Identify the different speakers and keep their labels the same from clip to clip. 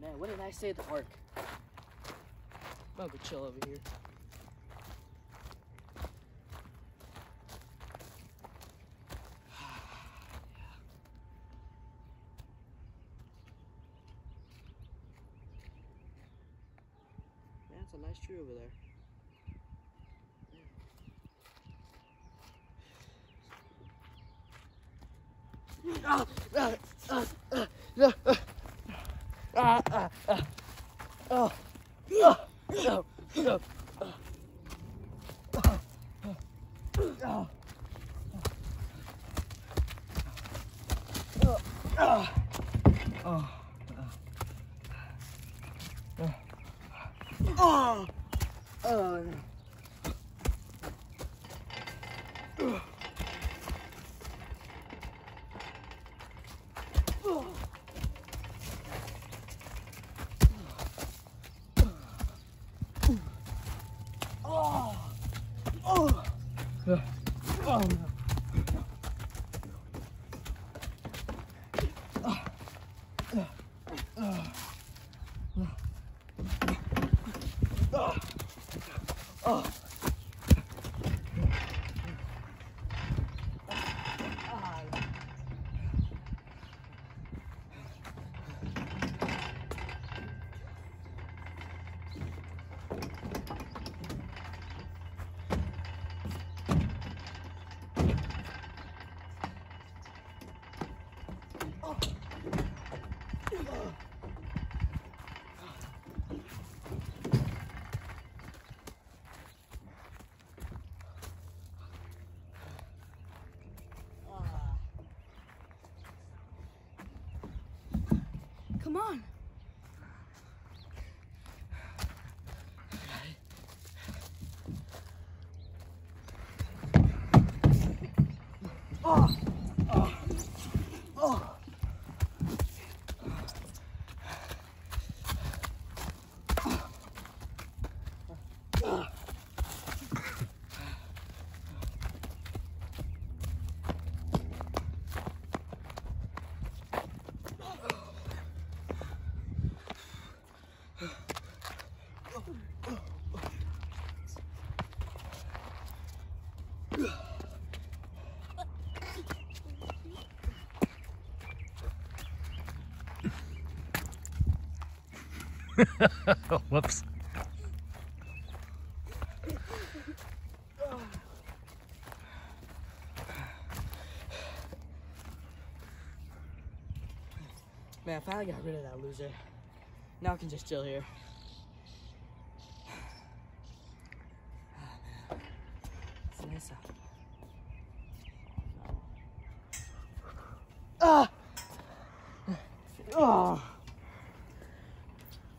Speaker 1: Man, what did I say at the park.
Speaker 2: I'm gonna go chill over here. That's a nice tree over there. Ah, ah, ah, ah, ah, ah, ah, ah, ah, ah, ah, ah, ah, ah, ah, oh, no. Oh, Oh.
Speaker 3: Come on.
Speaker 2: Oh, oh, oh.
Speaker 4: Whoops.
Speaker 2: Man, I finally got rid of that loser. Now I can just chill here. Man. It's nice out. Ah! Oh!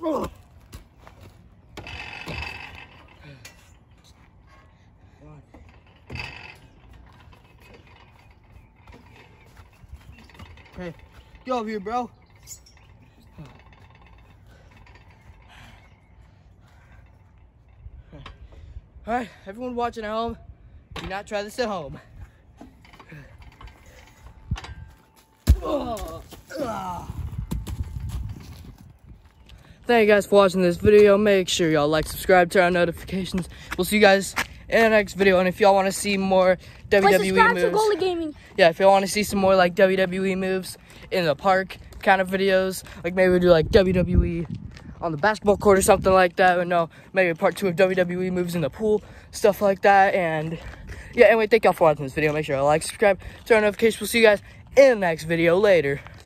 Speaker 2: Hey, get over here, bro. All right, everyone watching at home, do not try this at home. Oh. Thank you guys for watching this video. Make sure y'all like, subscribe, turn on notifications. We'll see you guys in the next video. And if y'all want to see more WWE moves,
Speaker 3: to Gaming.
Speaker 2: yeah, if y'all want to see some more like WWE moves in the park kind of videos, like maybe we do like WWE on the basketball court or something like that. Or no, maybe a part two of WWE moves in the pool, stuff like that. And yeah, anyway, thank y'all for watching this video. Make sure y'all like, subscribe, turn on notifications. We'll see you guys in the next video later.